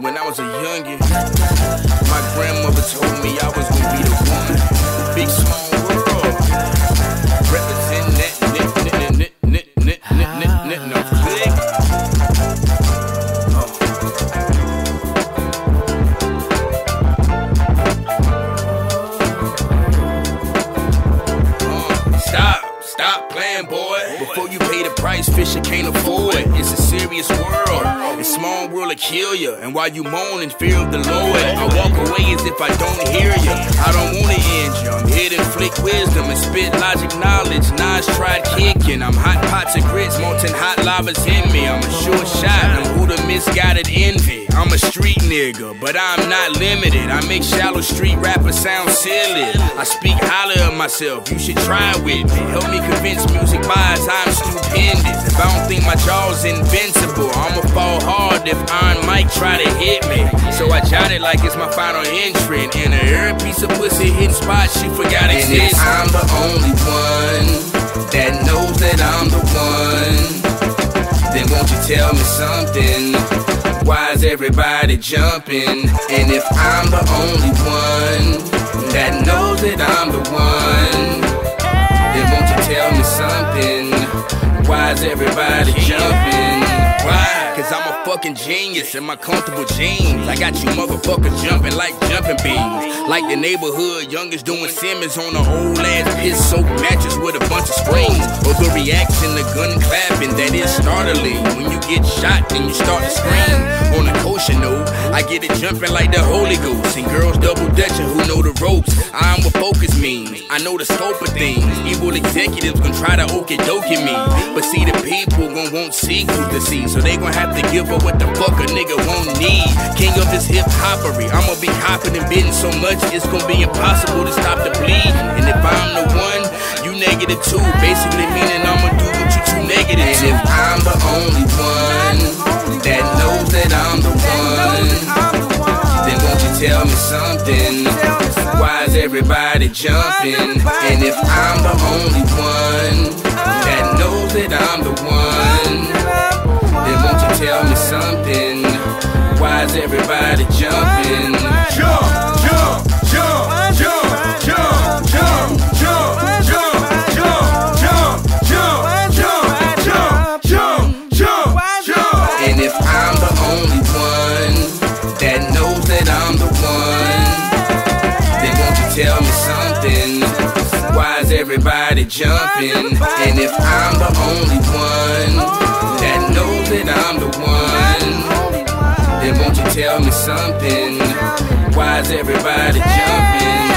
When I was a youngin', my grandmother told me I was gonna be the one. Before you pay the price, Fisher can't afford. It's a serious world. A small world will kill you. And while you moan in fear of the Lord, I walk away as if I don't hear you. I don't wanna end you. I'm here to inflict wisdom and spit logic knowledge. Nas tried kicking. I'm hot pots of grits, molten hot lava's in me. I'm a sure shot. I'm misguided envy. I'm a street nigga, but I'm not limited. I make shallow street rappers sound silly. I speak highly of myself. You should try with me. Help me convince music buyers I'm stupendous. If I don't think my jaw's invincible, I'ma fall hard if Iron Mike try to hit me. So I jot it like it's my final entry. And a every piece of pussy hitting spots she forgot exists. I'm the only one that knows that I'm the one, then won't you tell me something? Why is everybody jumping? And if I'm the only one that knows that I'm the one, then won't you tell me something? Why is everybody jumping? Why? Cause I'm a fucking genius in my comfortable jeans. I got you motherfuckers jumping like jumping beans. Like the neighborhood youngest doing Simmons on an old ass piss soaked mattress with a bunch of springs. Or the reaction, the gun clapping, that is startling. Get shot and you start to scream. On a kosher note, I get it jumping like the Holy Ghost. And girls double dutching who know the ropes. I'm what focus means. I know the scope of things. Evil executives gon' try to okie me. But see, the people gon' want sequels to see. So they gon' have to give up what the fuck a nigga won't need. King of this hip hoppery. I'ma be hopping and bidding so much, it's gon' be impossible to stop the bleed. And if I'm the one, you negative two. Basically meaning I'ma do what you too negative And if I'm the something? Why is everybody jumping? And if I'm the only one everybody jumping? And if I'm the only one that knows that I'm the one, then won't you tell me something? Why is everybody jumping?